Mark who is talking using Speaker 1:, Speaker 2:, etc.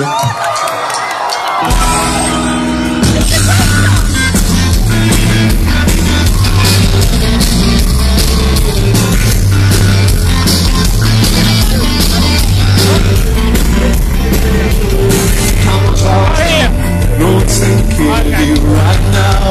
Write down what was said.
Speaker 1: Damn. don't kill you right now.